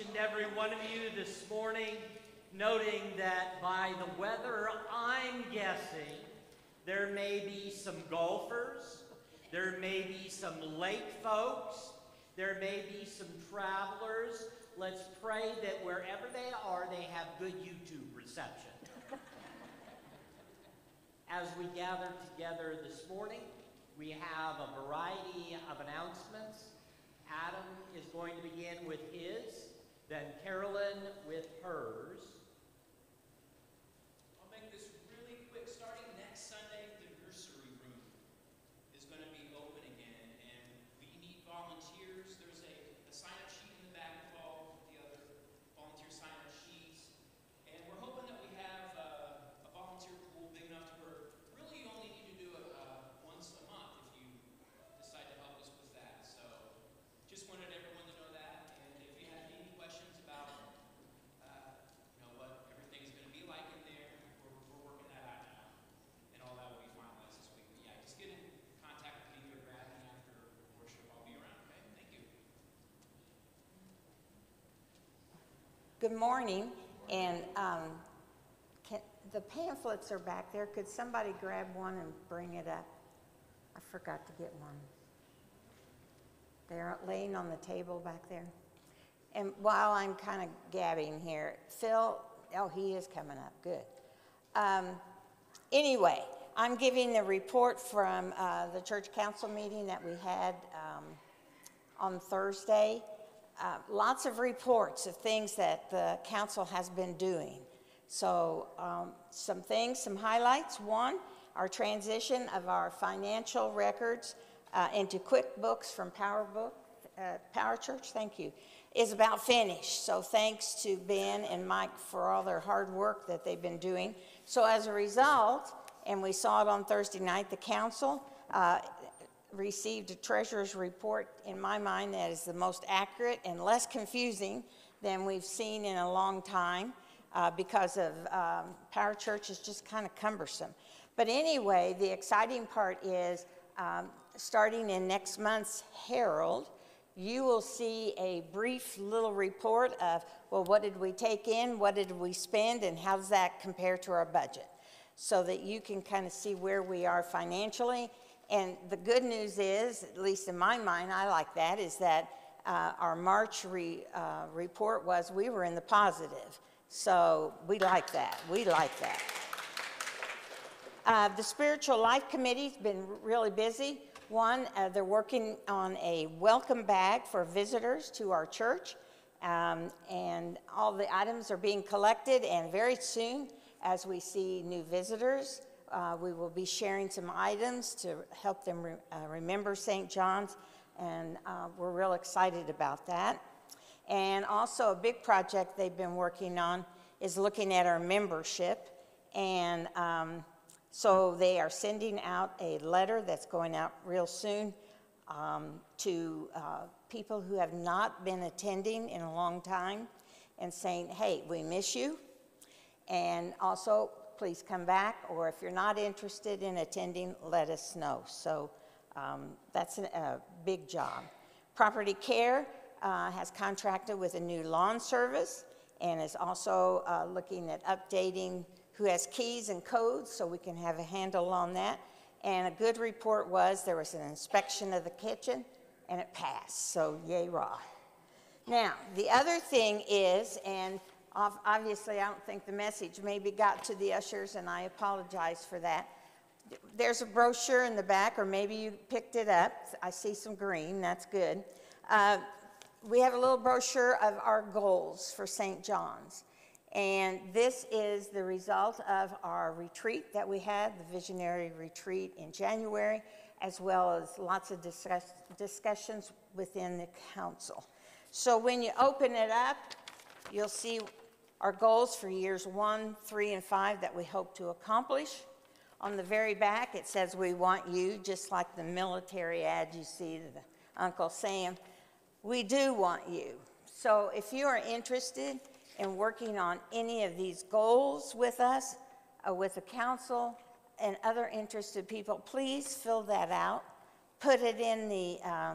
and every one of you this morning, noting that by the weather, I'm guessing there may be some golfers, there may be some lake folks, there may be some travelers. Let's pray that wherever they are, they have good YouTube reception. As we gather together this morning, we have a variety of announcements. Adam is going to begin with his, then Carolyn with hers. I'll make this really quick. Starting next Sunday, the nursery room is going to be open again, and we need volunteers. There's a, a sign-up sheet in the back of all the other volunteer sign-up sheets, and we're hoping that we have uh, a volunteer pool big enough to where really you only need to do it uh, once a month if you decide to help us with that. So just wanted everyone to know that, and if you have any questions about uh, you know, what everything's gonna be like in there. We're, we're working that out now, and all that will be finalized this week. But yeah, just get in contact with me or grab me after worship. I'll be around, okay? Thank you. Good morning, and um, can- the pamphlets are back there. Could somebody grab one and bring it up? I forgot to get one. They're laying on the table back there. And while I'm kind of gabbing here, Phil, oh, he is coming up, good. Um, Anyway, I'm giving the report from uh, the church council meeting that we had um, on Thursday. Uh, Lots of reports of things that the council has been doing. So um, some things, some highlights. One, our transition of our financial records uh, into QuickBooks from PowerBook, uh, Power Church, thank you, is about finished. So thanks to Ben and Mike for all their hard work that they've been doing. So as a result, and we saw it on Thursday night, the council uh, received a treasurer's report, in my mind, that is the most accurate and less confusing than we've seen in a long time uh, because of um, Power Church is just kind of cumbersome. But anyway, the exciting part is um, starting in next month's Herald, you will see a brief little report of, well, what did we take in, what did we spend, and how does that compare to our budget? So that you can kind of see where we are financially. And the good news is, at least in my mind, I like that, is that uh, our March re, uh, report was we were in the positive. So we like that. We like that. Uh, the Spiritual Life Committee's been really busy. One, uh, they're working on a welcome bag for visitors to our church, um, and all the items are being collected. And very soon, as we see new visitors, uh, we will be sharing some items to help them re- uh, remember St. John's, and uh, we're real excited about that. And also, a big project they've been working on is looking at our membership. And um, so they are sending out a letter that's going out real soon um, to uh, people who have not been attending in a long time and saying, hey, we miss you. And also, please come back, or if you're not interested in attending, let us know. So um, that's an- a big job. Property Care uh, has contracted with a new lawn service and is also uh, looking at updating who has keys and codes so we can have a handle on that. And a good report was there was an inspection of the kitchen and it passed. So, yay, raw. Now, the other thing is, and obviously I don't think the message maybe got to the ushers, and I apologize for that. There's a brochure in the back, or maybe you picked it up. I see some green, that's good. Uh, we have a little brochure of our goals for St. John's. And this is the result of our retreat that we had, the visionary retreat in January, as well as lots of discuss- discussions within the council. So when you open it up, you'll see our goals for years one, three, and five that we hope to accomplish. On the very back, it says, We want you, just like the military ad you see, the Uncle Sam. We do want you. So if you are interested in working on any of these goals with us, uh, with the council, and other interested people, please fill that out. Put it in the uh,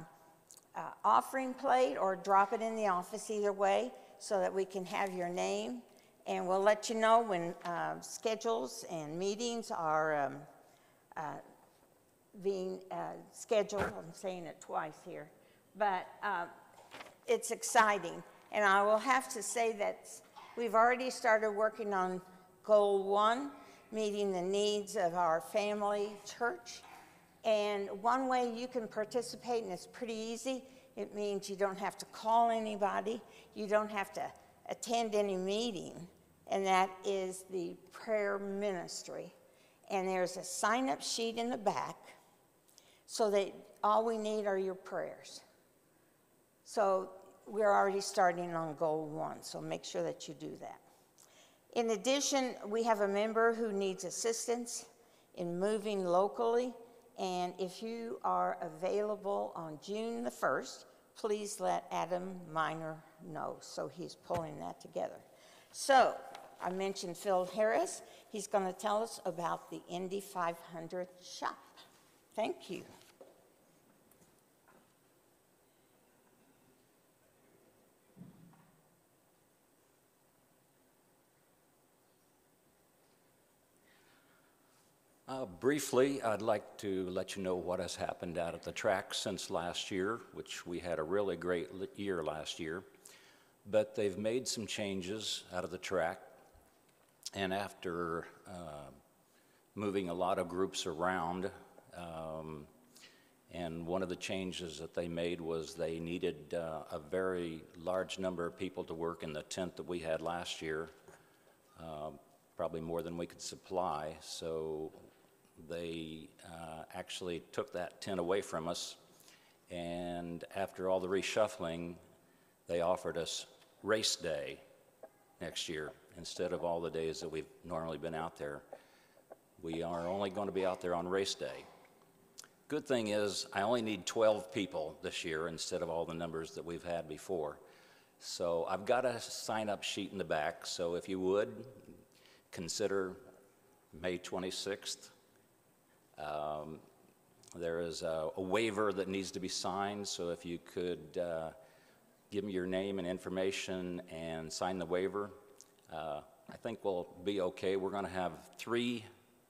uh, offering plate or drop it in the office, either way, so that we can have your name. And we'll let you know when uh, schedules and meetings are um, uh, being uh, scheduled. I'm saying it twice here. But uh, it's exciting. And I will have to say that we've already started working on Goal One, meeting the needs of our family church. And one way you can participate, and it's pretty easy, it means you don't have to call anybody, you don't have to attend any meeting, and that is the prayer ministry. And there's a sign up sheet in the back so that all we need are your prayers. So we're already starting on goal one, so make sure that you do that. In addition, we have a member who needs assistance in moving locally, and if you are available on June the 1st, please let Adam Miner know, so he's pulling that together. So, I mentioned Phil Harris. He's going to tell us about the Indy 500 shop. Thank you. Uh, Briefly, I'd like to let you know what has happened out at the track since last year, which we had a really great year last year. But they've made some changes out of the track, and after uh, moving a lot of groups around, um, and one of the changes that they made was they needed uh, a very large number of people to work in the tent that we had last year um, probably more than we could supply. So they uh, actually took that tent away from us. And after all the reshuffling, they offered us race day next year instead of all the days that we've normally been out there. We are only going to be out there on race day. Good thing is, I only need 12 people this year instead of all the numbers that we've had before. So I've got a sign-up sheet in the back, so if you would, consider May 26th. Um, There is a a waiver that needs to be signed, so if you could uh, give me your name and information and sign the waiver, uh, I think we'll be okay. We're going to have three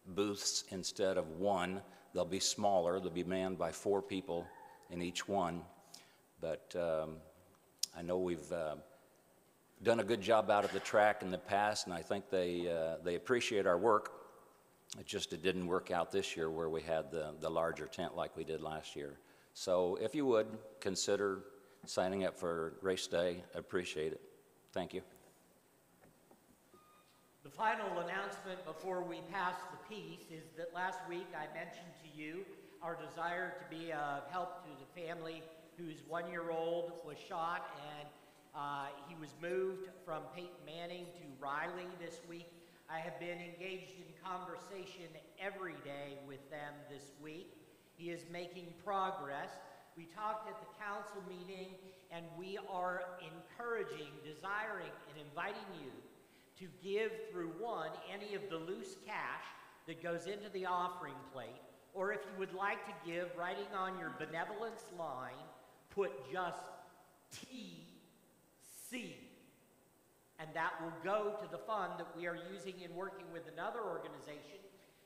booths instead of one. They'll be smaller, they'll be manned by four people in each one. But um, I know we've uh, done a good job out at the track in the past, and I think they, uh, they appreciate our work. It just, it didn't work out this year where we had the, the larger tent like we did last year. So if you would, consider signing up for race day, appreciate it. Thank you. The final announcement before we pass the peace is that last week I mentioned to you our desire to be of help to the family whose one-year-old was shot and uh, he was moved from Peyton Manning to Riley this week. I have been engaged in conversation every day with them this week. He is making progress. We talked at the council meeting, and we are encouraging, desiring, and inviting you to give through one any of the loose cash that goes into the offering plate, or if you would like to give, writing on your benevolence line, put just TC. And that will go to the fund that we are using in working with another organization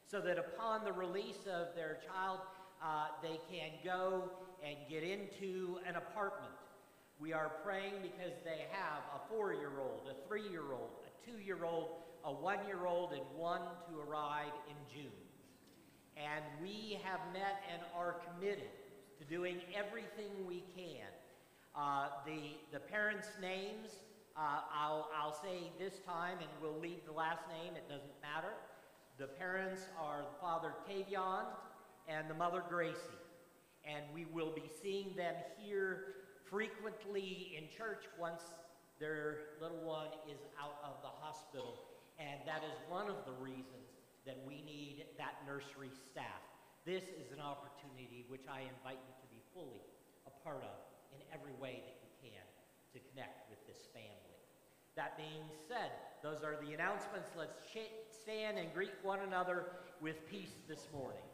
so that upon the release of their child, uh, they can go and get into an apartment. We are praying because they have a four year old, a three year old, a two year old, a one year old, and one to arrive in June. And we have met and are committed to doing everything we can. Uh, the, the parents' names, uh, I'll, I'll say this time, and we'll leave the last name, it doesn't matter. The parents are Father Tavion and the mother Gracie. And we will be seeing them here frequently in church once their little one is out of the hospital. And that is one of the reasons that we need that nursery staff. This is an opportunity which I invite you to be fully a part of in every way that you can to connect with this family. That being said, those are the announcements. Let's stand and greet one another with peace this morning.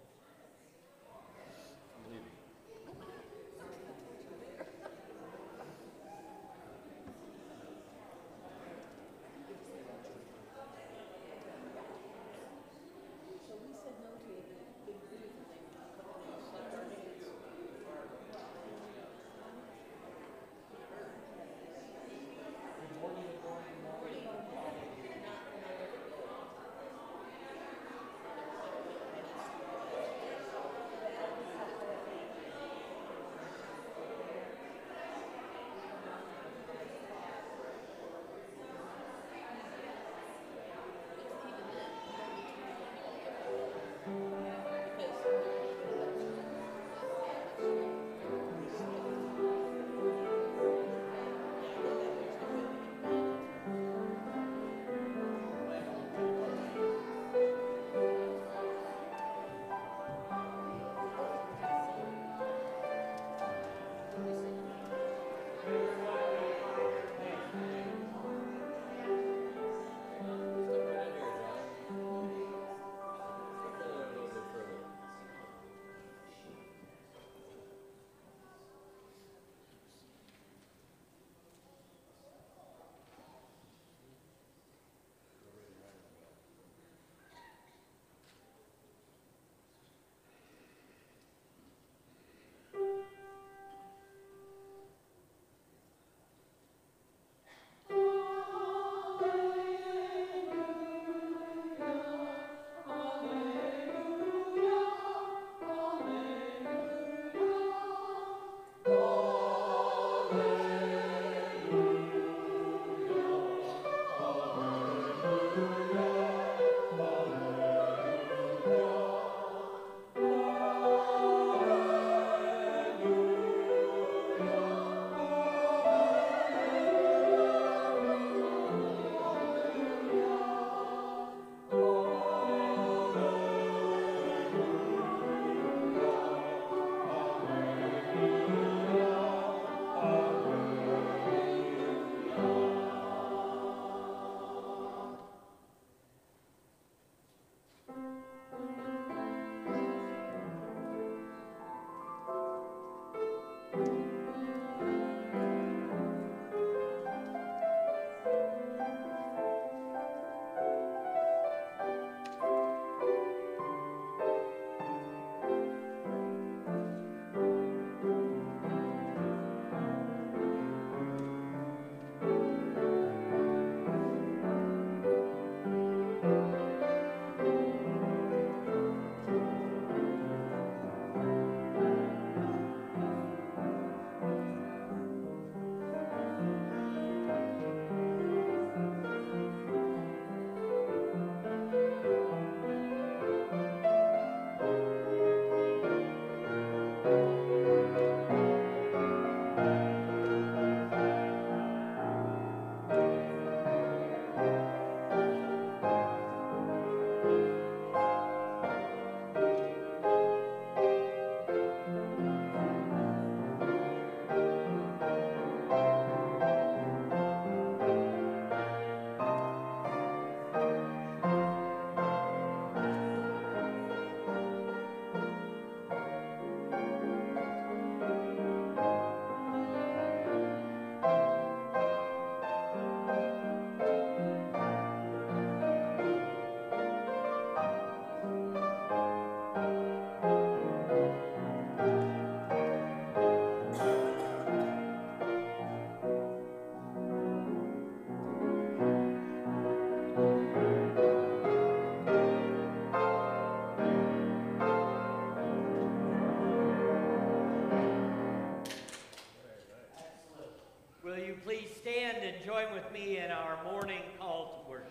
me in our morning call to worship.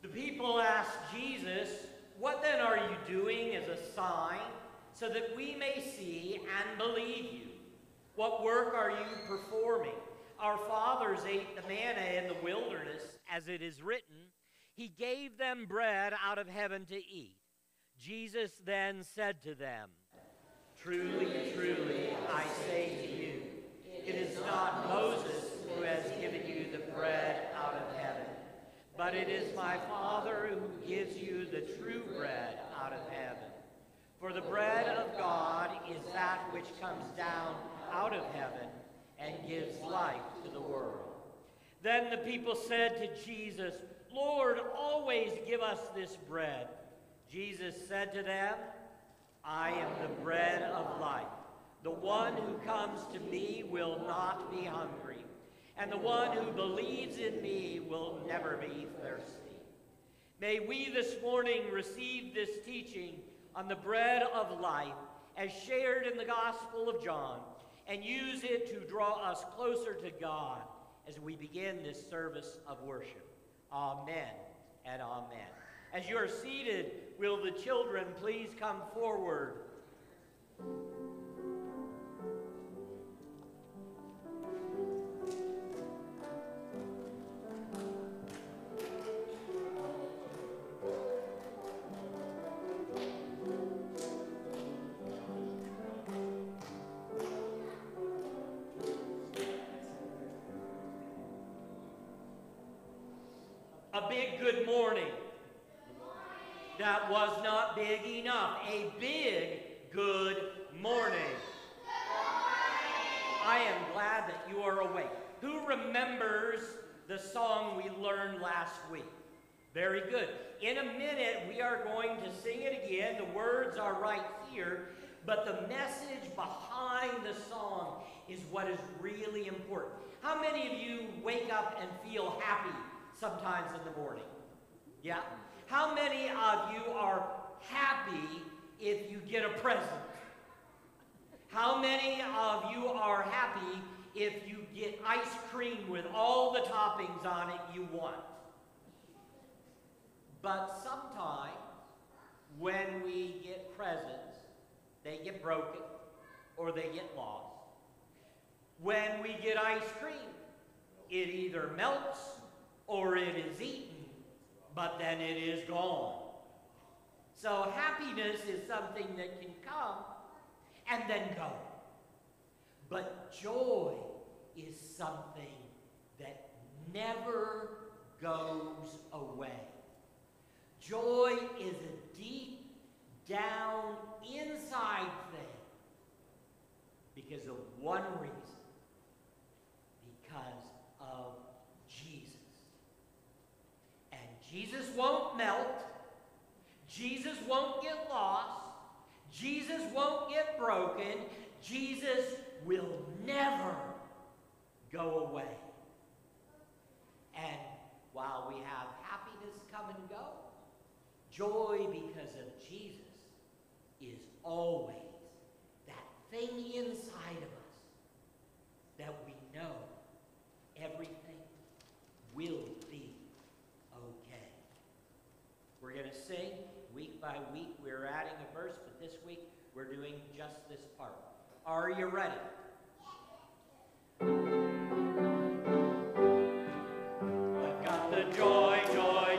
The people asked Jesus, What then are you doing as a sign so that we may see and believe you? What work are you performing? Our fathers ate the manna in the wilderness, as it is written, He gave them bread out of heaven to eat. Jesus then said to them, Truly, truly, I say to you, it is not Moses has given you the bread out of heaven, but it is my Father who gives you the true bread out of heaven. For the bread of God is that which comes down out of heaven and gives life to the world. Then the people said to Jesus, Lord, always give us this bread. Jesus said to them, I am the bread of life. The one who comes to me will not be hungry, and the one who believes in me will never be thirsty. May we this morning receive this teaching on the bread of life as shared in the Gospel of John and use it to draw us closer to God as we begin this service of worship. Amen and amen. As you are seated, will the children please come forward? That was not big enough. A big good morning. I am glad that you are awake. Who remembers the song we learned last week? Very good. In a minute, we are going to sing it again. The words are right here, but the message behind the song is what is really important. How many of you wake up and feel happy sometimes in the morning? Yeah? How many of you are happy if you get a present? How many of you are happy if you get ice cream with all the toppings on it you want? But sometimes when we get presents, they get broken or they get lost. When we get ice cream, it either melts or it is eaten, but then it is gone. So happiness is something that can come and then go. But joy is something that never goes away. Joy is a deep down inside thing because of one reason because of Jesus. And Jesus won't melt, Jesus won't get lost, Jesus won't get broken, Jesus will never go away. And while we have happiness come and go, joy because of Jesus is always that thing inside of us that we know everything will be okay. We're going to sing week by week. We're adding a verse, but this week we're doing just this part. Are you ready? I've got the joy, joy,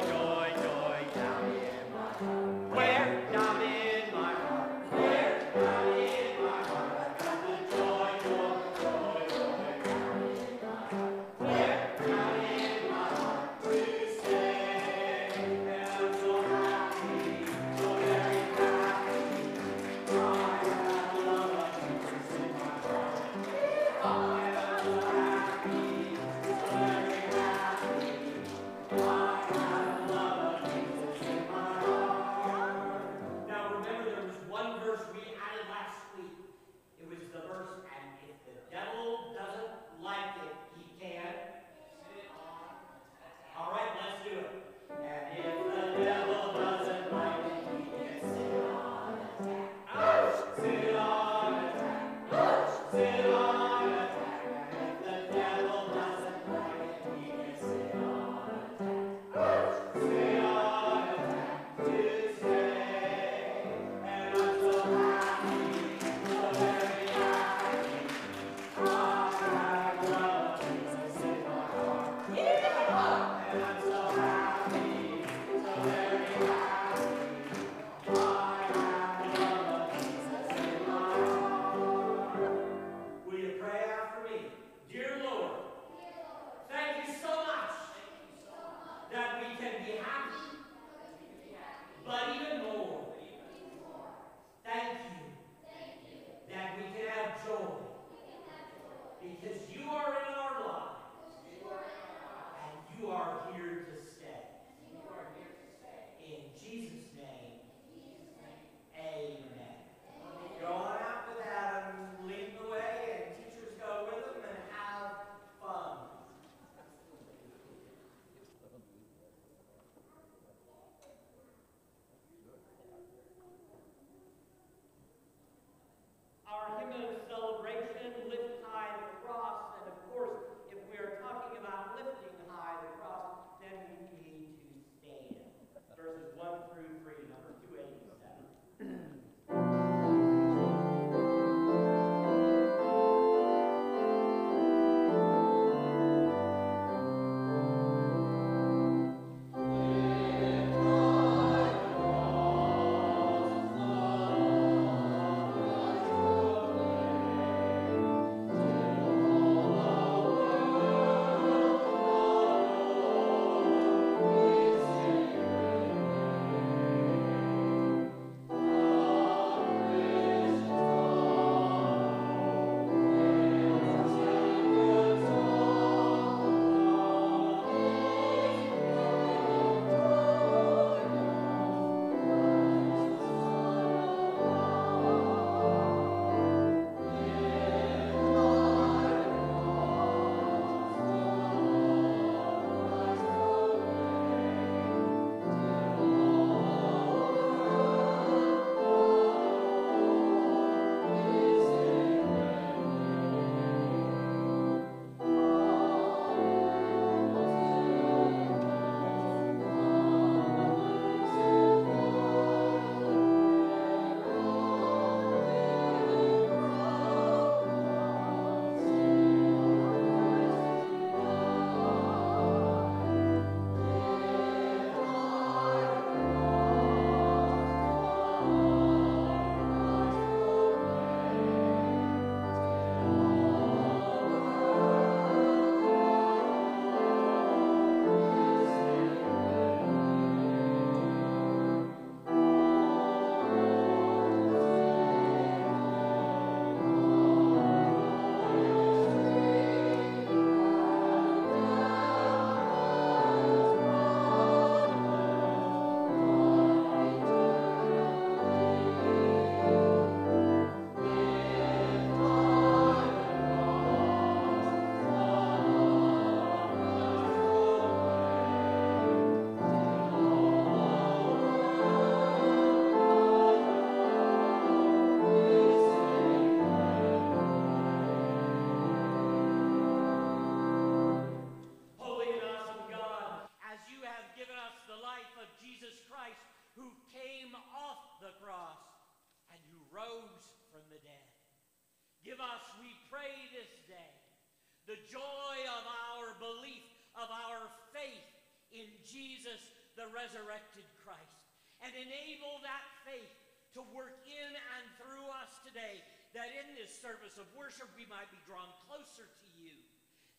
resurrected Christ, and enable that faith to work in and through us today, that in this service of worship we might be drawn closer to you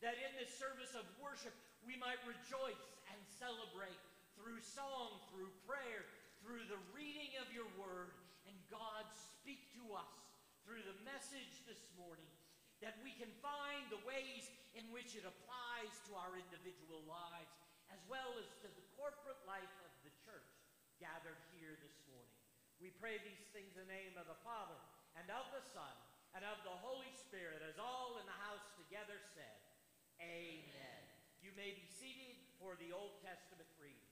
that in this service of worship we might rejoice and celebrate through song, through prayer, through the reading of your word, and God speak to us through the message this morning, that we can find the ways in which it applies to our individual lives, as well as to the corporate life of the church gathered here this morning. We pray these things in the name of the Father, and of the Son, and of the Holy Spirit, as all in the house together said. Amen. You may be seated for the Old Testament reading.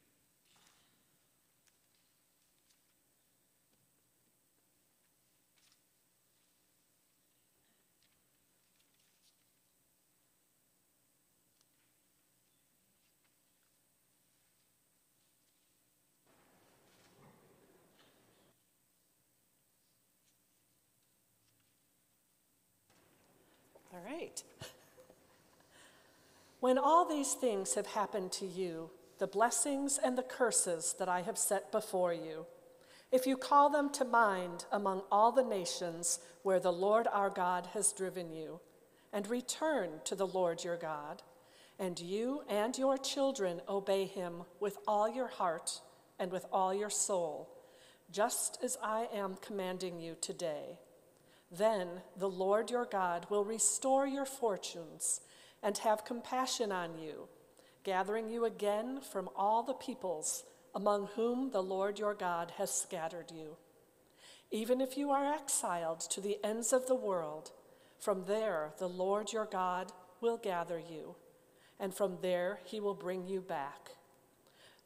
All right. When all these things have happened to you, the blessings and the curses that I have set before you, if you call them to mind among all the nations where the Lord our God has driven you, and return to the Lord your God, and you and your children obey him with all your heart and with all your soul, just as I am commanding you today, then the Lord your God will restore your fortunes and have compassion on you, gathering you again from all the peoples among whom the Lord your God has scattered you. Even if you are exiled to the ends of the world, from there the Lord your God will gather you, and from there he will bring you back.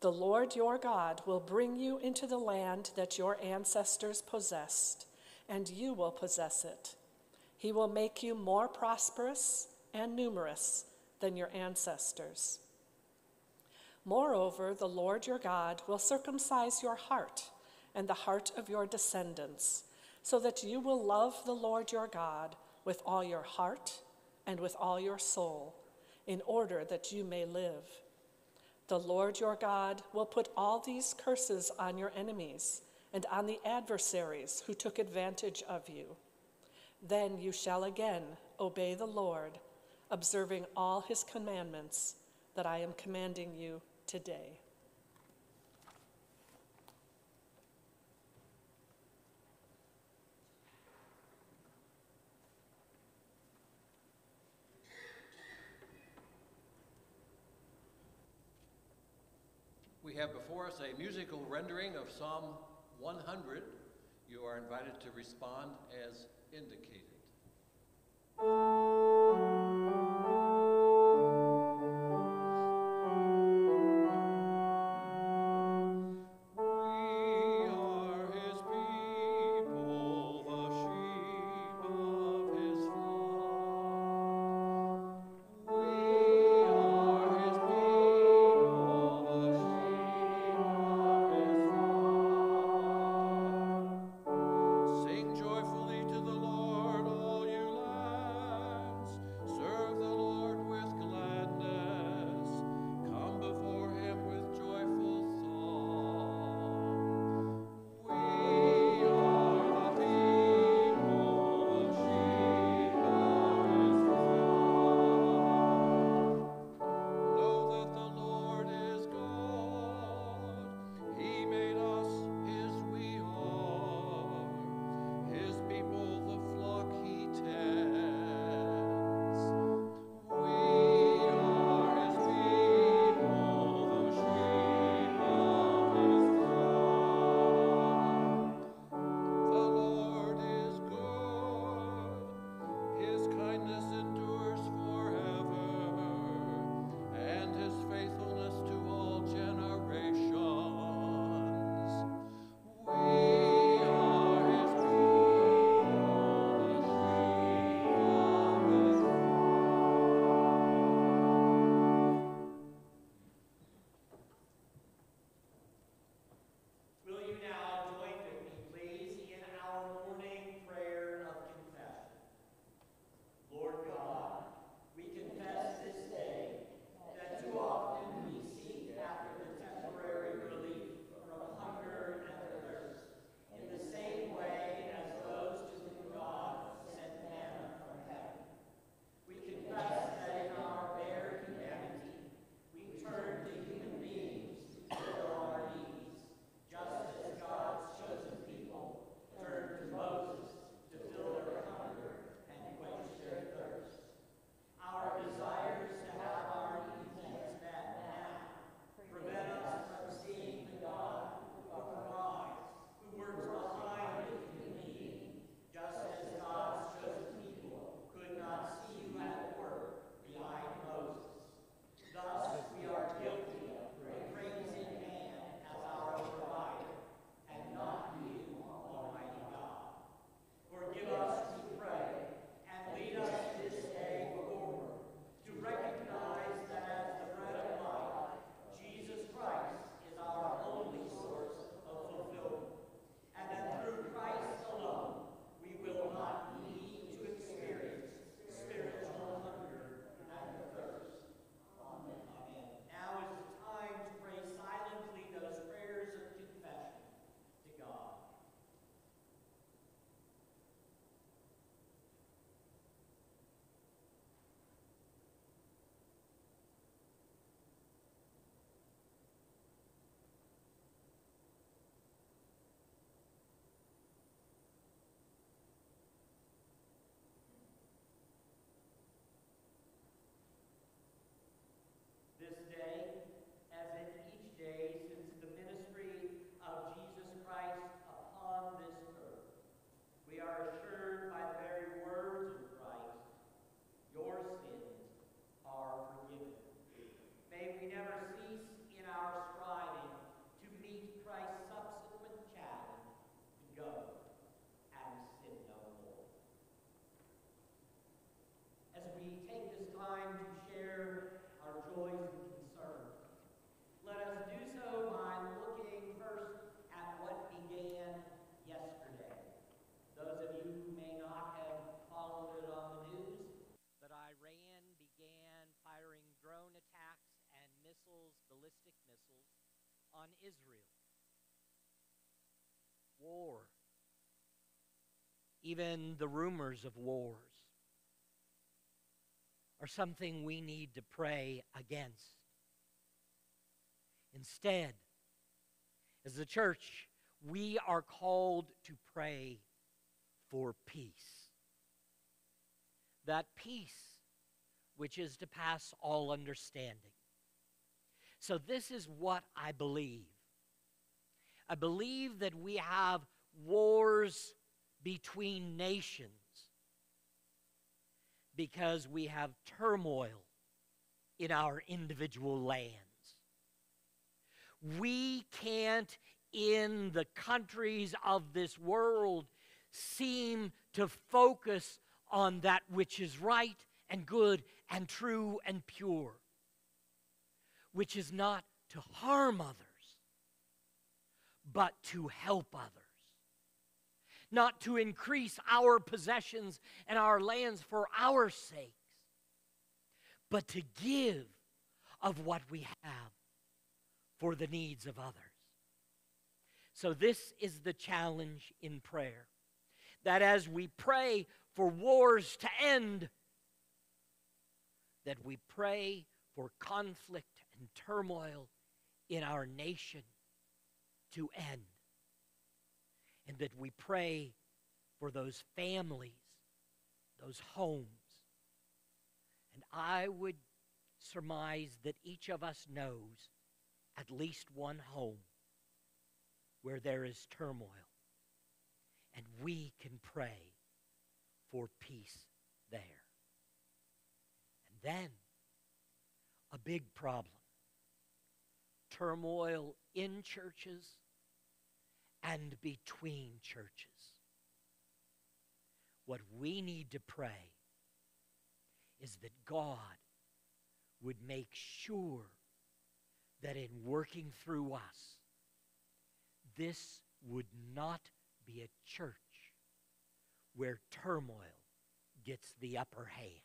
The Lord your God will bring you into the land that your ancestors possessed, and you will possess it. He will make you more prosperous and numerous than your ancestors. Moreover, the Lord your God will circumcise your heart and the heart of your descendants, so that you will love the Lord your God with all your heart and with all your soul, in order that you may live. The Lord your God will put all these curses on your enemies and on the adversaries who took advantage of you. Then you shall again obey the Lord, observing all his commandments that I am commanding you today. We have before us a musical rendering of Psalm 100. You are invited to respond as indicated. Even the rumors of wars are something we need to pray against. Instead, as a church, we are called to pray for peace. That peace which is to pass all understanding. So, this is what I believe. I believe that we have wars between nations because we have turmoil in our individual lands. We can't, in the countries of this world, seem to focus on that which is right and good and true and pure, which is not to harm others, but to help others. Not to increase our possessions and our lands for our sakes, but to give of what we have for the needs of others. So, this is the challenge in prayer that as we pray for wars to end, that we pray for conflict and turmoil in our nation to end. And that we pray for those families, those homes. And I would surmise that each of us knows at least one home where there is turmoil. And we can pray for peace there. And then, a big problem turmoil in churches and between churches. What we need to pray is that God would make sure that in working through us, this would not be a church where turmoil gets the upper hand.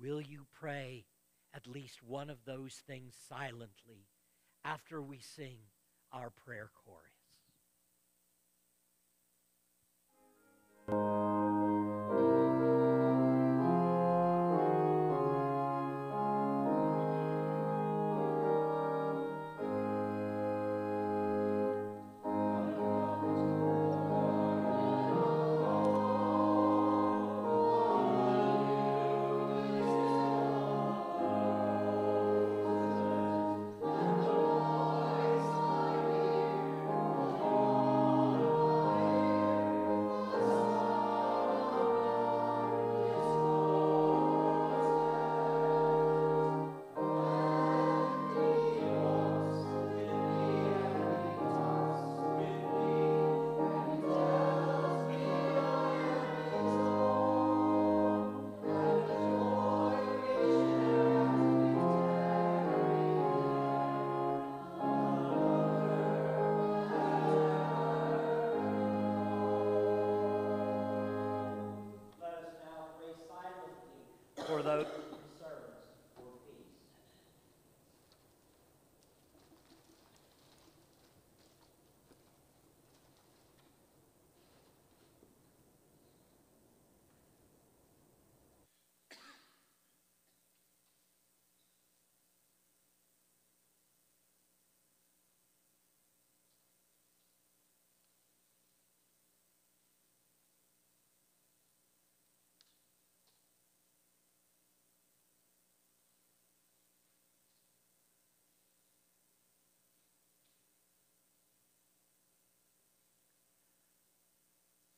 Will you pray at least one of those things silently after we sing our prayer chorus?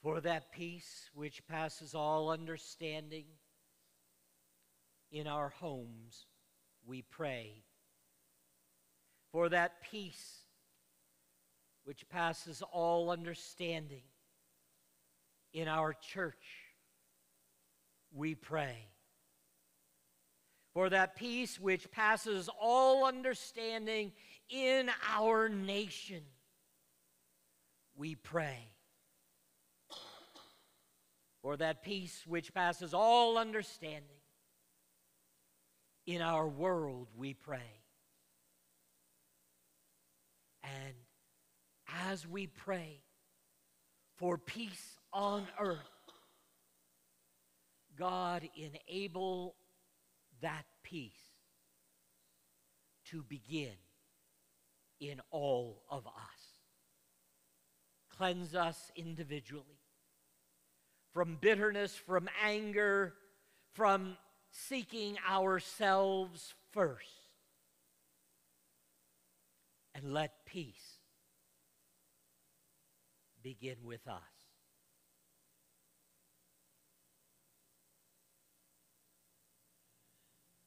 For that peace which passes all understanding in our homes, we pray. For that peace which passes all understanding in our church, we pray. For that peace which passes all understanding in our nation, we pray for that peace which passes all understanding in our world, we pray. And as we pray for peace on earth, God enable that peace to begin in all of us. Cleanse us individually from bitterness, from anger, from seeking ourselves first. And let peace begin with us.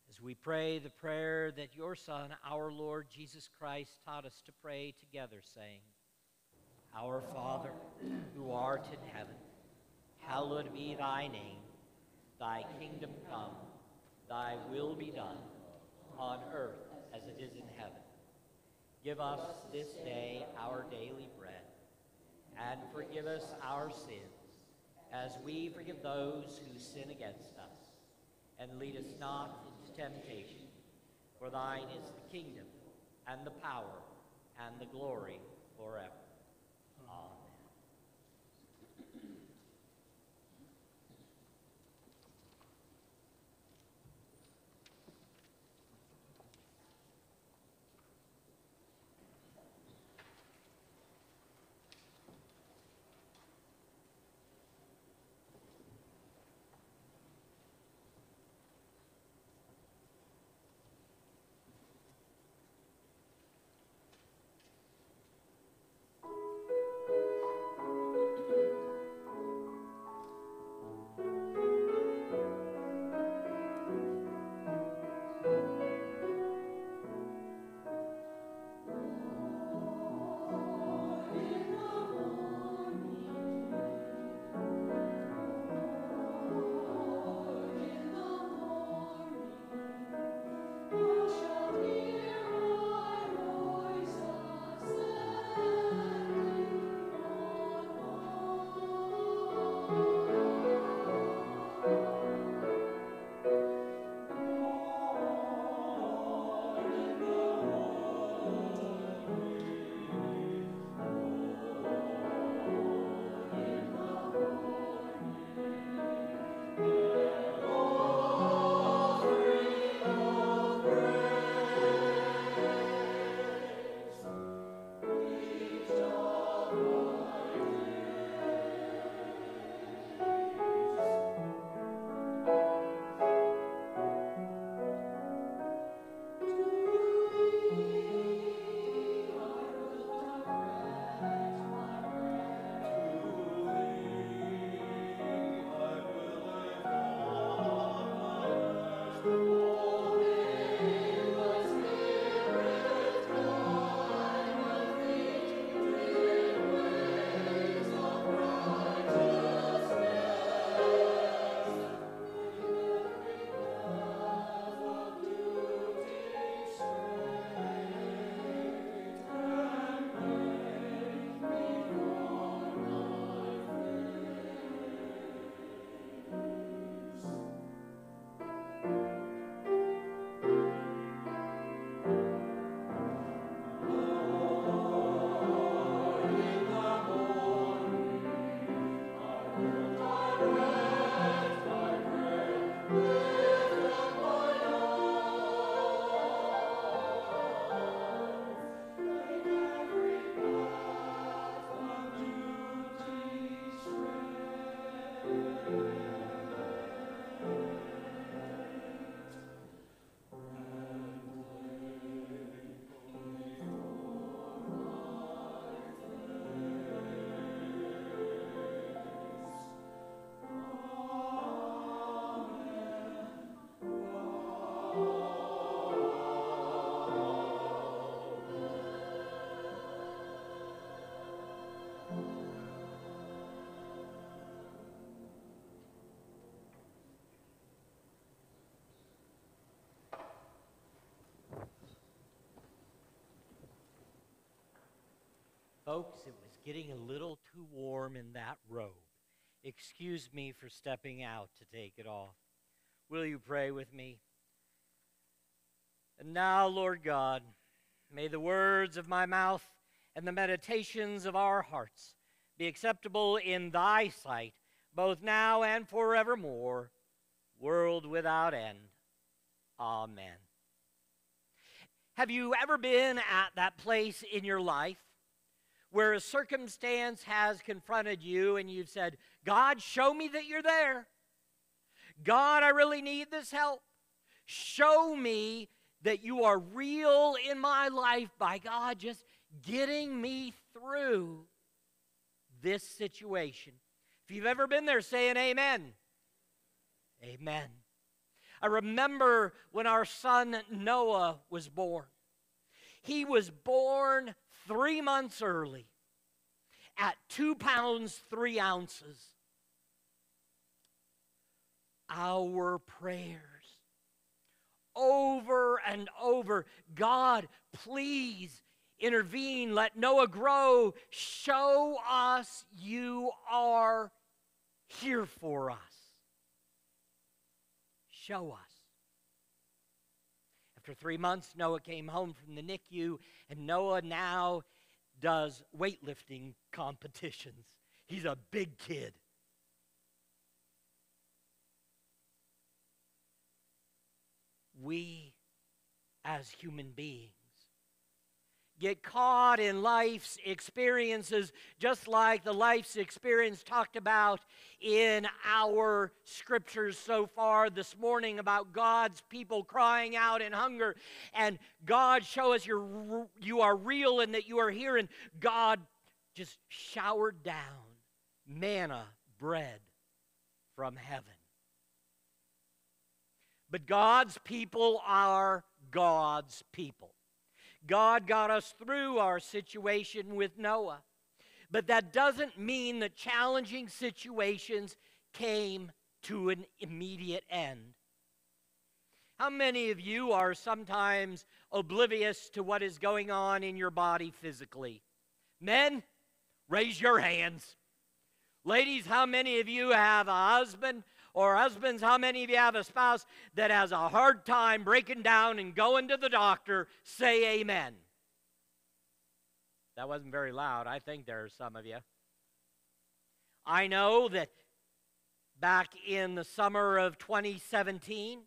As we pray the prayer that your Son, our Lord Jesus Christ, taught us to pray together, saying, Our Father, who art in heaven, hallowed be thy name. Thy kingdom come, thy will be done, on earth as it is in heaven. Give us this day our daily bread, and forgive us our sins, as we forgive those who sin against us. And lead us not into temptation, for thine is the kingdom, and the power, and the glory forever. Folks, it was getting a little too warm in that robe. Excuse me for stepping out to take it off. Will you pray with me? And now, Lord God, may the words of my mouth and the meditations of our hearts be acceptable in thy sight, both now and forevermore, world without end. Amen. Have you ever been at that place in your life where a circumstance has confronted you and you've said, God, show me that you're there? God, I really need this help. Show me that you are real in my life by God just getting me through this situation. If you've ever been there, say an amen. Amen. I remember when our son Noah was born. He was born three months early at two pounds, three ounces. Our prayers over and over God, please intervene. Let Noah grow. Show us you are here for us. Show us. After three months, Noah came home from the NICU, and Noah now does weightlifting competitions. He's a big kid. We, as human beings, get caught in life's experiences, just like the life's experience talked about in our scriptures so far this morning about God's people crying out in hunger. And God, show us you're, you are real and that you are here. And God just showered down manna, bread from heaven. But God's people are God's people. God got us through our situation with Noah. But that doesn't mean that challenging situations came to an immediate end. How many of you are sometimes oblivious to what is going on in your body physically? Men, raise your hands. Ladies, how many of you have a husband or husbands, how many of you have a spouse that has a hard time breaking down and going to the doctor? Say amen. That wasn't very loud. I think there are some of you. I know that back in the summer of 2017,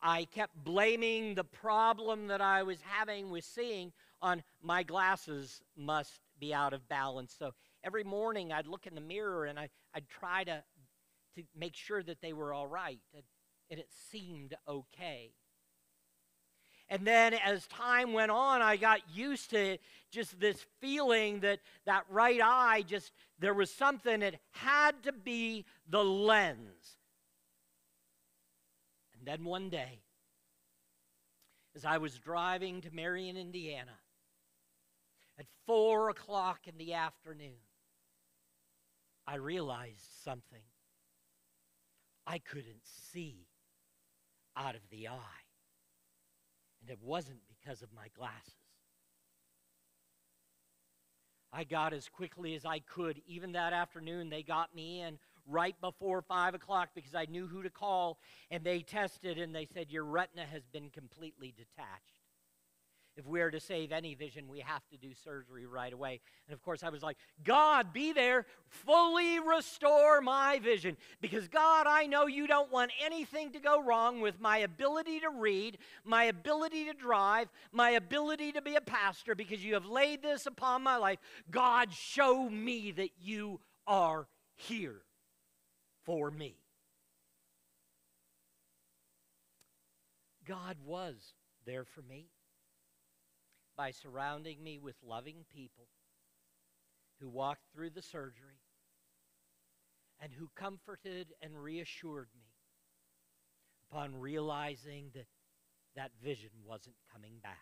I kept blaming the problem that I was having with seeing on my glasses must be out of balance. So every morning I'd look in the mirror and I, would try to to make sure that they were all right, and, it seemed okay. And then as time went on, I got used to just this feeling that that right eye just, there was something, it had to be the lens. And then one day, as I was driving to Marion, Indiana, at four o'clock in the afternoon, I realized something. I couldn't see out of the eye. And it wasn't because of my glasses. I got as quickly as I could. Even that afternoon, they got me in right before 5 o'clock because I knew who to call. And they tested and they said, Your retina has been completely detached. If we are to save any vision, we have to do surgery right away. And of course, I was like, God, be there, fully restore my vision. Because, God, I know you don't want anything to go wrong with my ability to read, my ability to drive, my ability to be a pastor, because you have laid this upon my life. God, show me that you are here for me. God was there for me by surrounding me with loving people who walked through the surgery and who comforted and reassured me upon realizing that that vision wasn't coming back.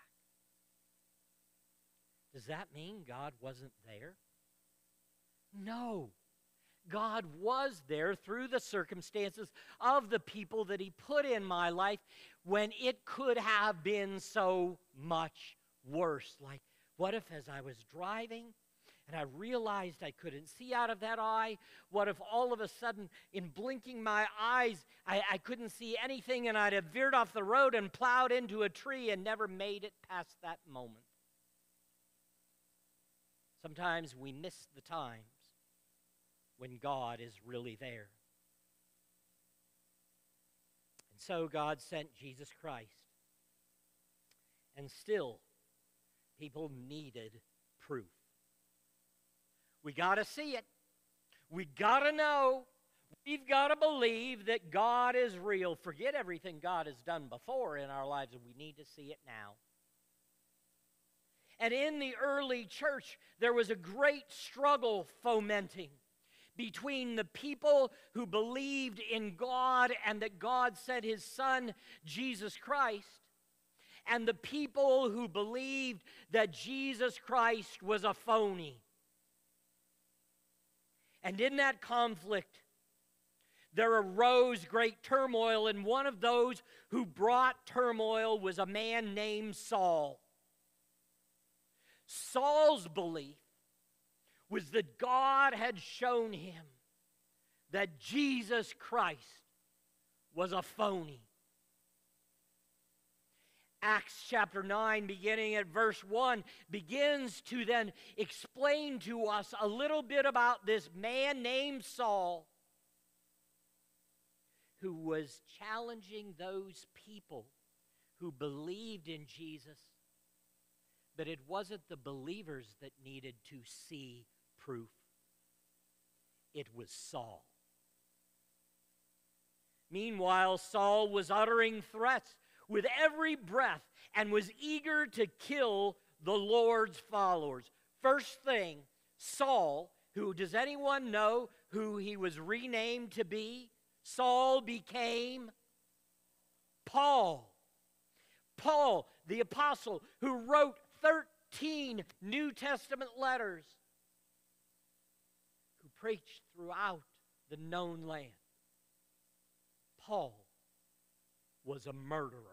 Does that mean God wasn't there? No. God was there through the circumstances of the people that He put in my life when it could have been so much worse. Like, what if as I was driving and I realized I couldn't see out of that eye? What if all of a sudden, in blinking my eyes, I, I couldn't see anything and I'd have veered off the road and plowed into a tree and never made it past that moment? Sometimes we miss the times when God is really there. And so God sent Jesus Christ. And still, people needed proof. We got to see it. We got to know. We've got to believe that God is real. Forget everything God has done before in our lives, and we need to see it now. And in the early church, there was a great struggle fomenting between the people who believed in God and that God sent his son, Jesus Christ, and the people who believed that Jesus Christ was a phony. And in that conflict, there arose great turmoil, and one of those who brought turmoil was a man named Saul. Saul's belief was that God had shown him that Jesus Christ was a phony. Acts chapter 9, beginning at verse 1, begins to then explain to us a little bit about this man named Saul who was challenging those people who believed in Jesus. But it wasn't the believers that needed to see proof, it was Saul. Meanwhile, Saul was uttering threats with every breath and was eager to kill the Lord's followers. First thing, Saul, who does anyone know who he was renamed to be? Saul became Paul. Paul, the apostle, who wrote 13 New Testament letters, who preached throughout the known land. Paul was a murderer.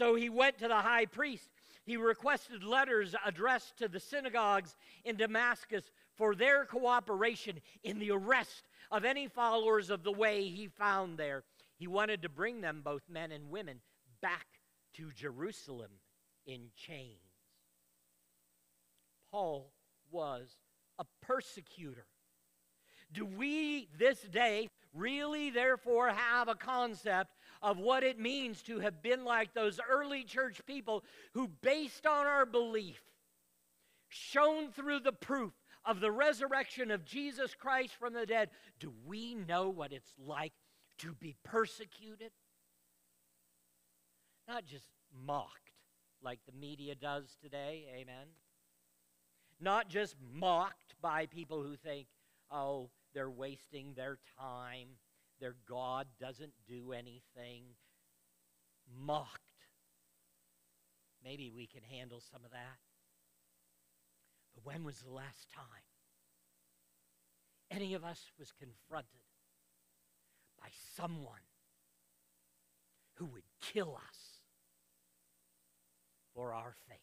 So he went to the high priest. He requested letters addressed to the synagogues in Damascus for their cooperation in the arrest of any followers of the way he found there. He wanted to bring them, both men and women, back to Jerusalem in chains. Paul was a persecutor. Do we this day really, therefore, have a concept of what it means to have been like those early church people who, based on our belief, shown through the proof of the resurrection of Jesus Christ from the dead, do we know what it's like to be persecuted? Not just mocked like the media does today, amen? Not just mocked by people who think, oh, they're wasting their time, their God doesn't do anything. Mocked. Maybe we can handle some of that. But when was the last time any of us was confronted by someone who would kill us for our faith?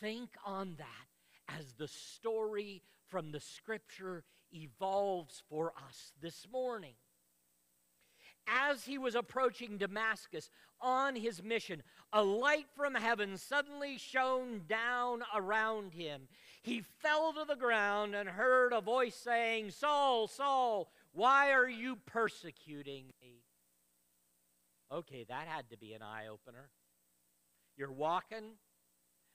Think on that as the story from the scripture evolves for us this morning. As he was approaching Damascus on his mission, a light from heaven suddenly shone down around him. He fell to the ground and heard a voice saying, Saul, Saul, why are you persecuting me? Okay, that had to be an eye opener. You're walking,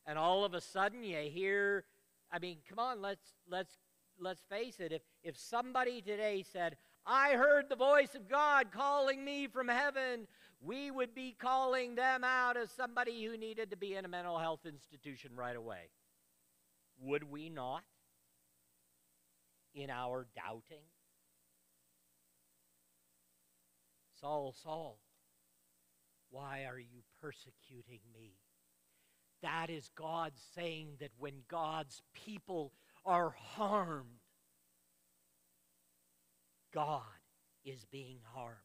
and all of a sudden you hear I mean, come on, let's let's let's face it. If if somebody today said, "I heard the voice of God calling me from heaven," we would be calling them out as somebody who needed to be in a mental health institution right away. Would we not? In our doubting? Saul, Saul, why are you persecuting me? That is God saying that when God's people are harmed, God is being harmed.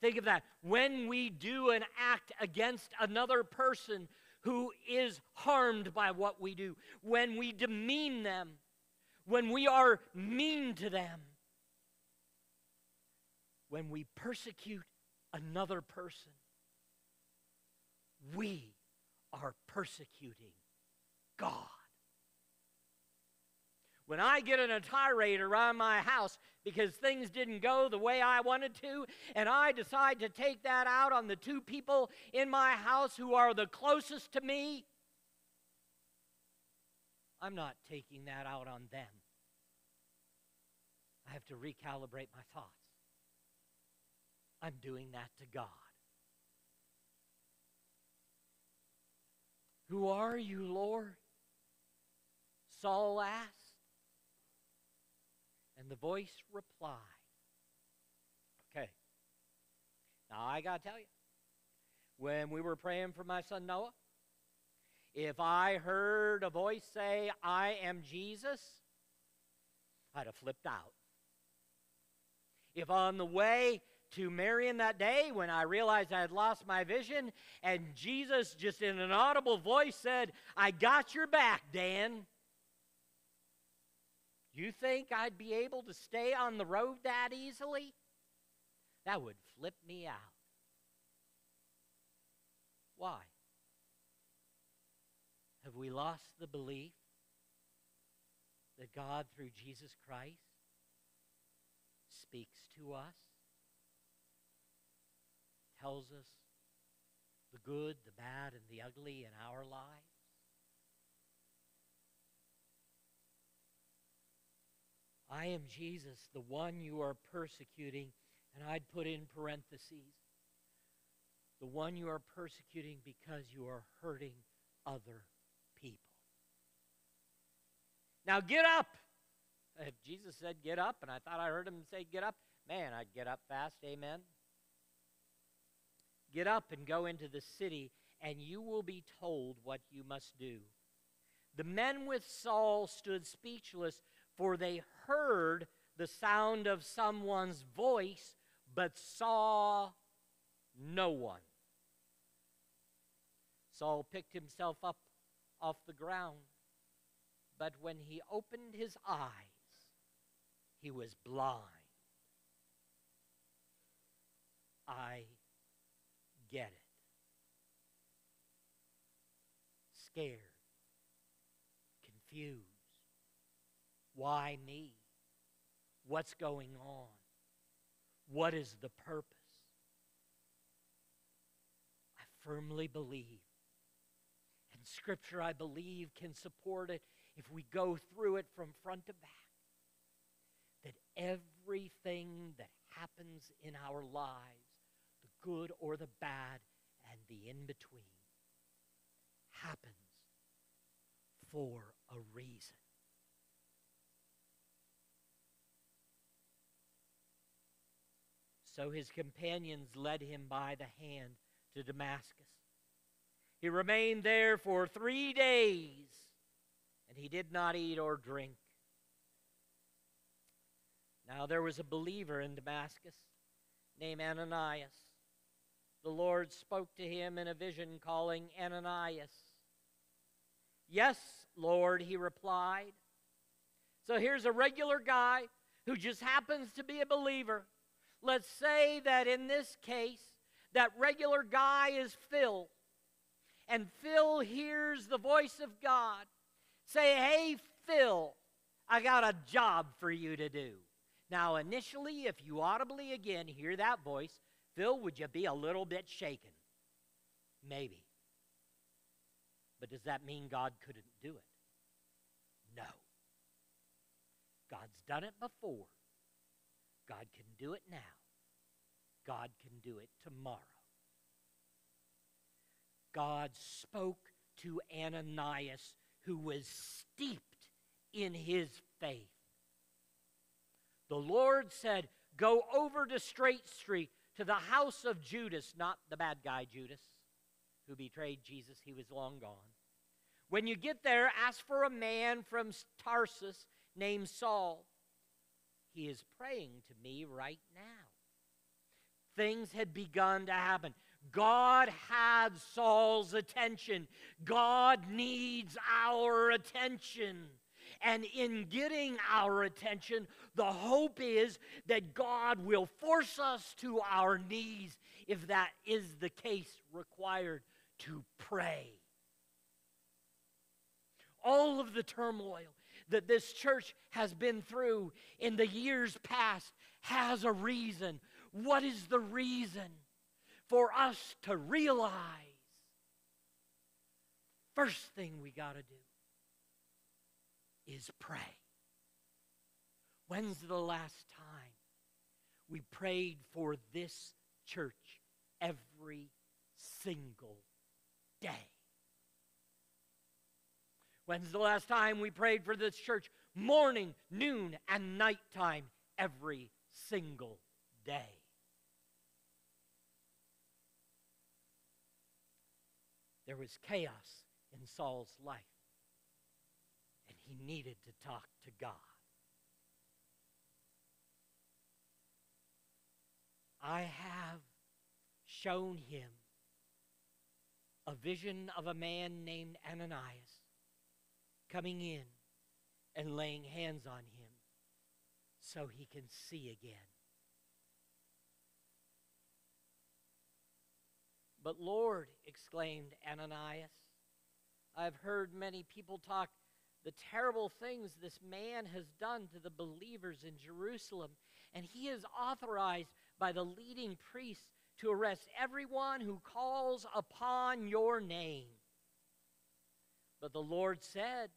Think of that. When we do an act against another person who is harmed by what we do, when we demean them, when we are mean to them, when we persecute another person, we are persecuting God. When I get in a tirade around my house because things didn't go the way I wanted to, and I decide to take that out on the two people in my house who are the closest to me, I'm not taking that out on them. I have to recalibrate my thoughts. I'm doing that to God. Who are you, Lord? Saul asked. And the voice replied, Okay. Now I got to tell you, when we were praying for my son Noah, if I heard a voice say, I am Jesus, I'd have flipped out. If on the way to Marion that day, when I realized I had lost my vision, and Jesus just in an audible voice said, I got your back, Dan. You think I'd be able to stay on the road that easily? That would flip me out. Why? Have we lost the belief that God, through Jesus Christ, speaks to us, tells us the good, the bad, and the ugly in our lives? I am Jesus, the one you are persecuting. And I'd put in parentheses the one you are persecuting because you are hurting other people. Now get up. If Jesus said get up, and I thought I heard him say get up, man, I'd get up fast. Amen. Get up and go into the city, and you will be told what you must do. The men with Saul stood speechless for they heard the sound of someone's voice, but saw no one. Saul picked himself up off the ground, but when he opened his eyes, he was blind. I get it. Scared, confused why me? What's going on? What is the purpose? I firmly believe, and Scripture, I believe, can support it if we go through it from front to back, that everything that happens in our lives, the good or the bad and the in between, happens for a reason. So his companions led him by the hand to Damascus. He remained there for three days, and he did not eat or drink. Now there was a believer in Damascus named Ananias. The Lord spoke to him in a vision, calling Ananias. Yes, Lord, he replied. So here's a regular guy who just happens to be a believer. Let's say that in this case, that regular guy is Phil. And Phil hears the voice of God say, Hey, Phil, I got a job for you to do. Now, initially, if you audibly again hear that voice, Phil, would you be a little bit shaken? Maybe. But does that mean God couldn't do it? No. God's done it before. God can do it now. God can do it tomorrow. God spoke to Ananias, who was steeped in his faith. The Lord said, Go over to Straight Street to the house of Judas, not the bad guy Judas who betrayed Jesus. He was long gone. When you get there, ask for a man from Tarsus named Saul. He is praying to me right now. Things had begun to happen. God had Saul's attention. God needs our attention. And in getting our attention, the hope is that God will force us to our knees, if that is the case required, to pray. All of the turmoil that this church has been through in the years past has a reason. What is the reason? For us to realize first thing we got to do is pray. When's the last time we prayed for this church every single day? When's the last time we prayed for this church? Morning, noon, and nighttime every single day. There was chaos in Saul's life, and he needed to talk to God. I have shown him a vision of a man named Ananias coming in and laying hands on him so he can see again. But Lord, exclaimed Ananias, I've heard many people talk the terrible things this man has done to the believers in Jerusalem, and he is authorized by the leading priests to arrest everyone who calls upon your name. But the Lord said,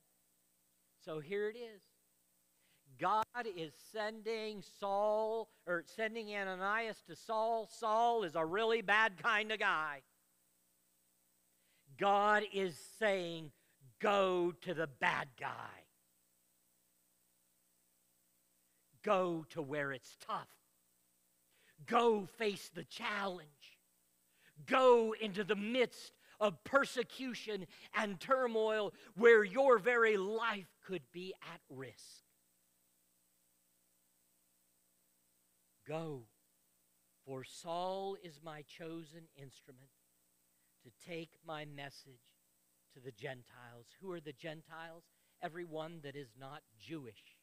so here it is. God is sending Saul, or sending Ananias to Saul. Saul is a really bad kind of guy. God is saying, go to the bad guy. Go to where it's tough. Go face the challenge. Go into the midst of persecution and turmoil where your very life could be at risk. Go, for Saul is my chosen instrument to take my message to the Gentiles. Who are the Gentiles? Everyone that is not Jewish.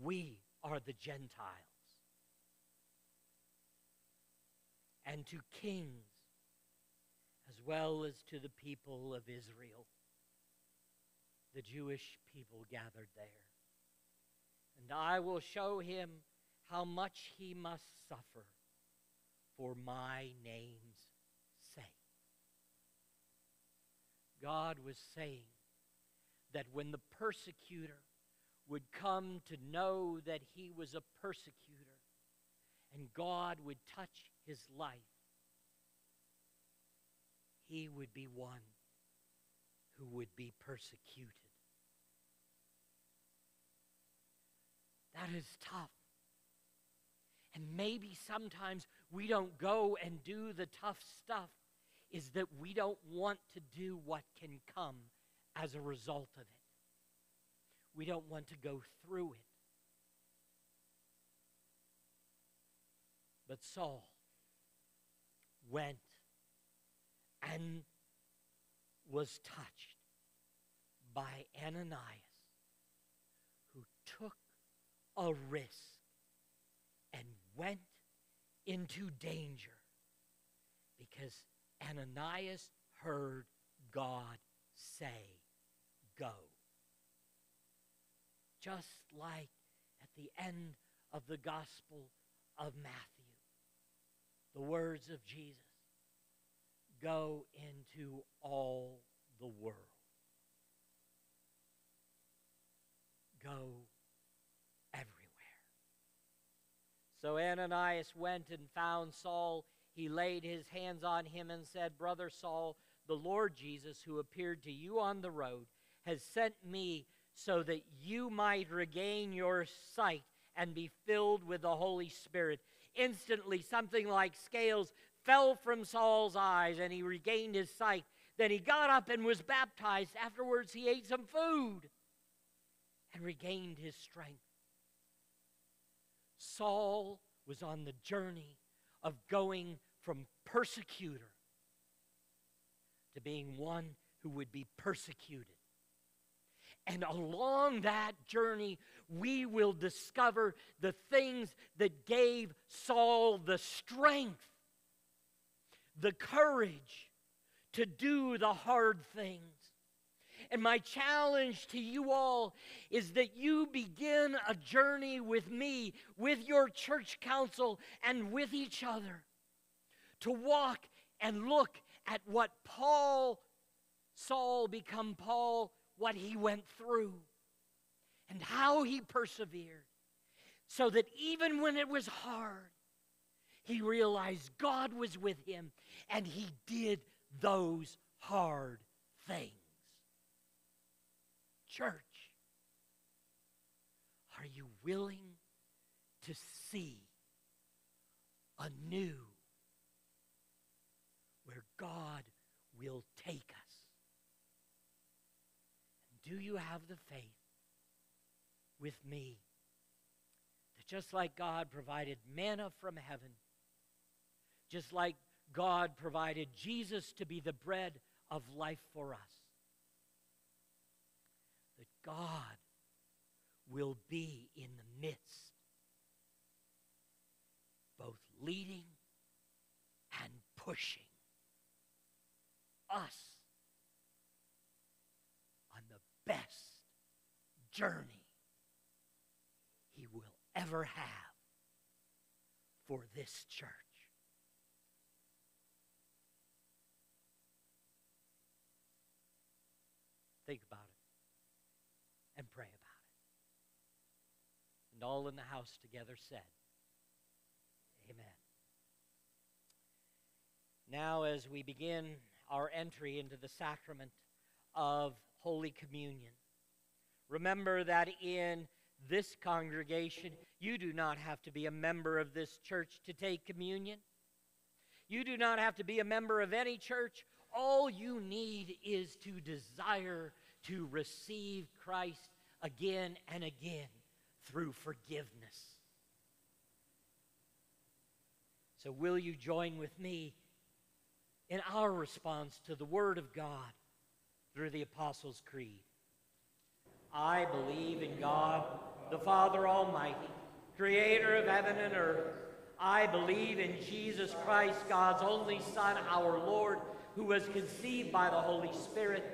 We are the Gentiles. And to kings, as well as to the people of Israel, the Jewish people gathered there. And I will show him how much he must suffer for my name's sake. God was saying that when the persecutor would come to know that he was a persecutor and God would touch his life, he would be one who would be persecuted. That is tough. And maybe sometimes we don't go and do the tough stuff, is that we don't want to do what can come as a result of it. We don't want to go through it. But Saul went and was touched by Ananias, a risk and went into danger because Ananias heard God say, Go. Just like at the end of the Gospel of Matthew, the words of Jesus go into all the world. Go So Ananias went and found Saul. He laid his hands on him and said, Brother Saul, the Lord Jesus, who appeared to you on the road, has sent me so that you might regain your sight and be filled with the Holy Spirit. Instantly, something like scales fell from Saul's eyes and he regained his sight. Then he got up and was baptized. Afterwards, he ate some food and regained his strength. Saul was on the journey of going from persecutor to being one who would be persecuted. And along that journey, we will discover the things that gave Saul the strength, the courage to do the hard things. And my challenge to you all is that you begin a journey with me, with your church council, and with each other to walk and look at what Paul, Saul become Paul, what he went through, and how he persevered, so that even when it was hard, he realized God was with him and he did those hard things. Church, are you willing to see anew where God will take us? Do you have the faith with me that just like God provided manna from heaven, just like God provided Jesus to be the bread of life for us, God will be in the midst, both leading and pushing us on the best journey he will ever have for this church. Think about it and pray about it. And all in the house together said, Amen. Now, as we begin our entry into the sacrament of Holy Communion, remember that in this congregation, you do not have to be a member of this church to take communion. You do not have to be a member of any church. All you need is to desire to receive Christ again and again through forgiveness. So, will you join with me in our response to the Word of God through the Apostles' Creed? I believe in God, the Father Almighty, creator of heaven and earth. I believe in Jesus Christ, God's only Son, our Lord, who was conceived by the Holy Spirit,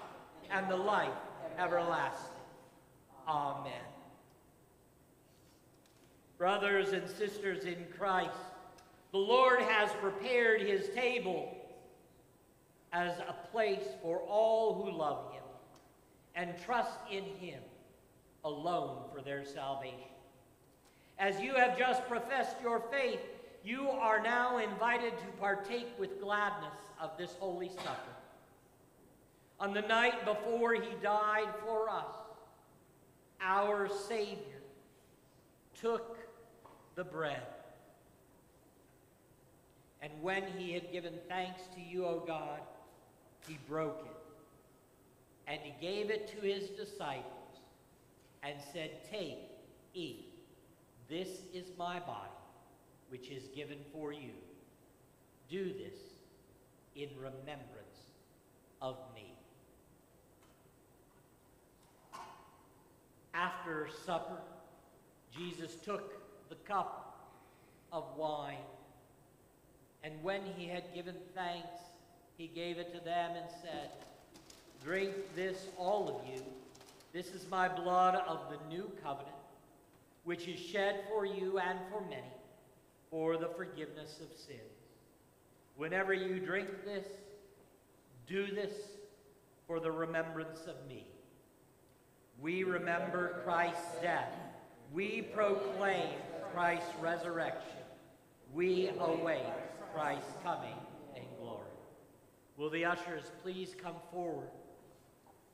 and the life everlasting. Amen. Brothers and sisters in Christ, the Lord has prepared his table as a place for all who love him and trust in him alone for their salvation. As you have just professed your faith, you are now invited to partake with gladness of this Holy Supper. On the night before he died for us, our Savior took the bread. And when he had given thanks to you, O God, he broke it. And he gave it to his disciples and said, Take, eat. This is my body, which is given for you. Do this in remembrance of me. After supper, Jesus took the cup of wine, and when he had given thanks, he gave it to them and said, Drink this, all of you. This is my blood of the new covenant, which is shed for you and for many for the forgiveness of sins. Whenever you drink this, do this for the remembrance of me. We remember Christ's death. We proclaim Christ's resurrection. We await Christ's coming in glory. Will the ushers please come forward?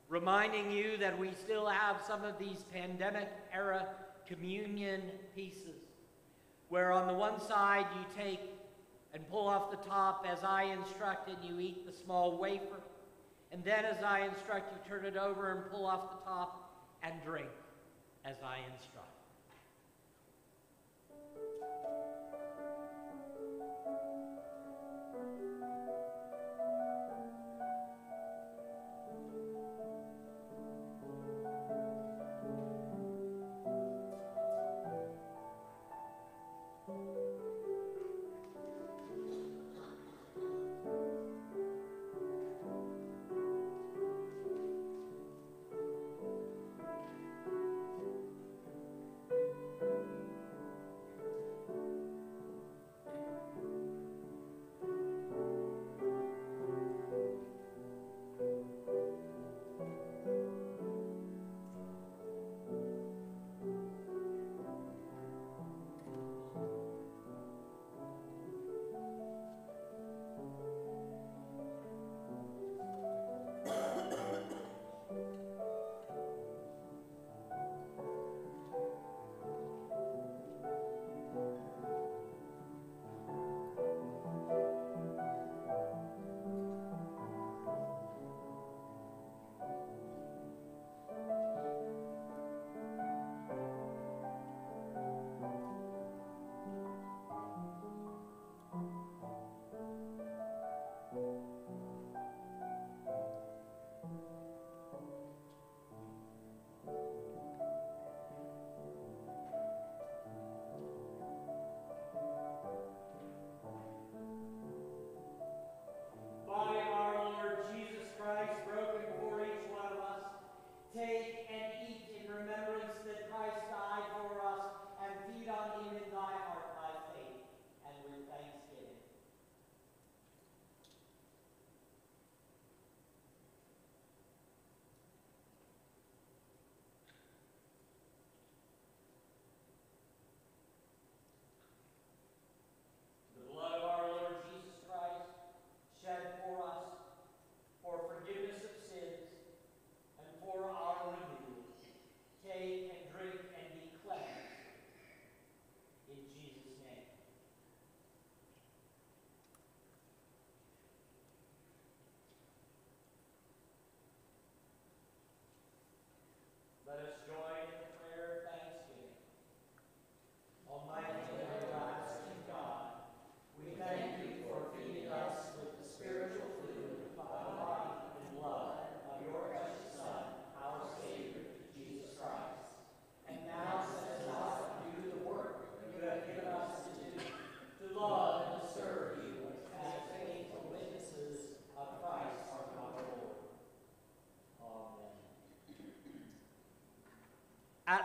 Reminding you that we still have some of these pandemic era communion pieces, where on the one side you take and pull off the top as I instructed, you eat the small wafer, and then as I instruct, you turn it over and pull off the top and drink as I instruct.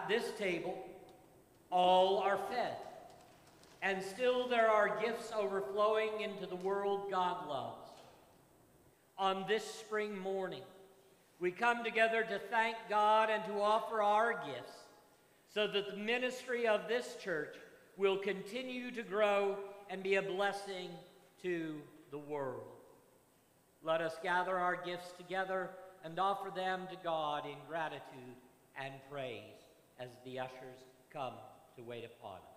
At this table, all are fed. And still there are gifts overflowing into the world God loves. On this spring morning, we come together to thank God and to offer our gifts so that the ministry of this church will continue to grow and be a blessing to the world. Let us gather our gifts together and offer them to God in gratitude and praise as the ushers come to wait upon us.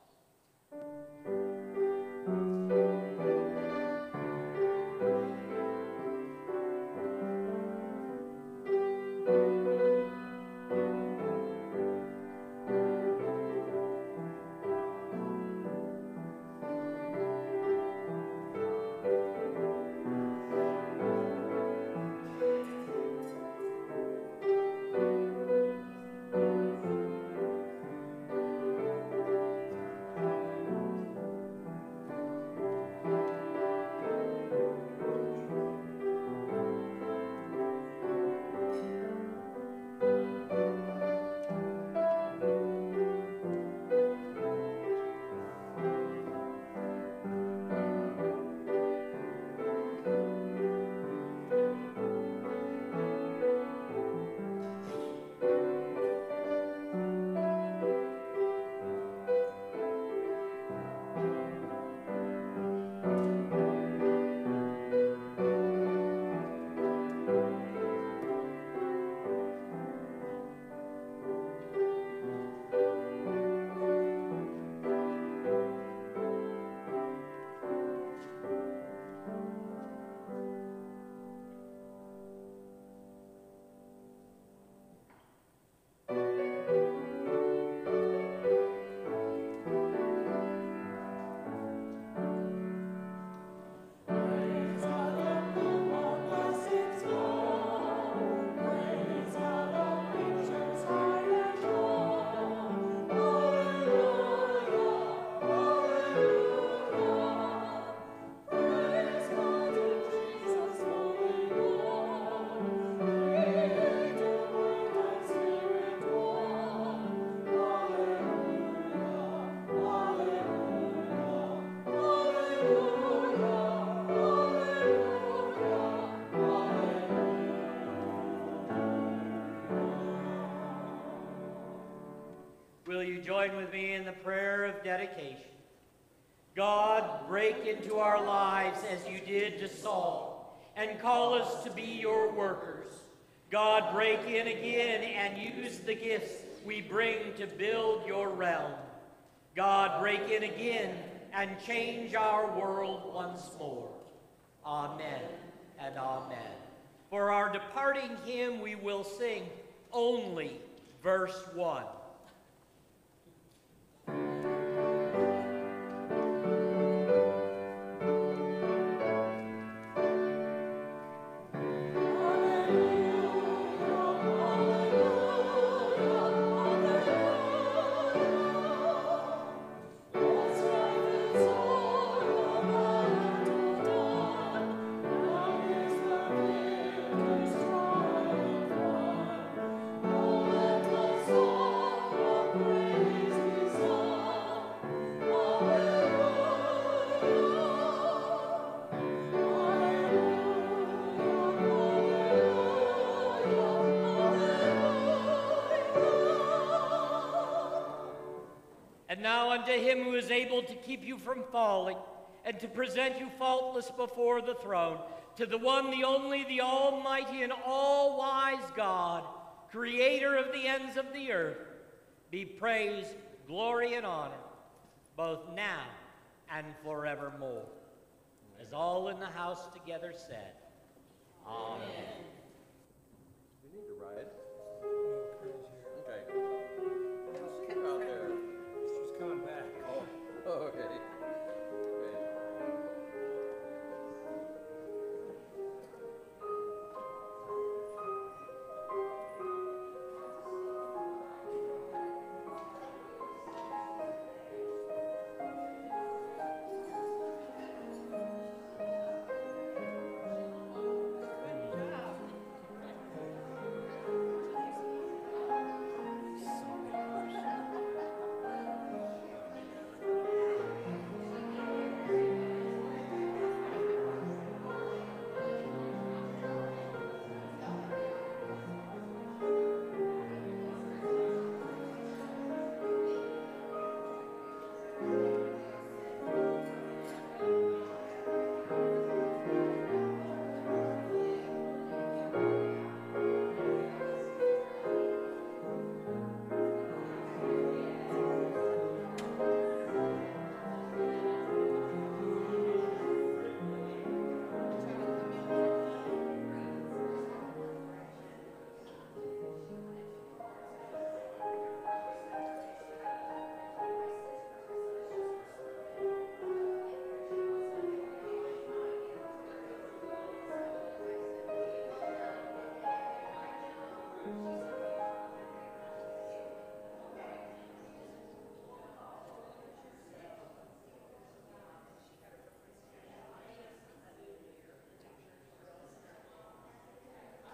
You join with me in the prayer of dedication? God, break into our lives as you did to Saul, and call us to be your workers. God, break in again and use the gifts we bring to build your realm. God, break in again and change our world once more. Amen and amen. For our departing hymn, we will sing only verse 1. Now unto him who is able to keep you from falling and to present you faultless before the throne, to the one, the only, the almighty, and all wise God, creator of the ends of the earth, be praise, glory, and honor, both now and forevermore. As all in the house together said, Amen. We need to ride. Okay.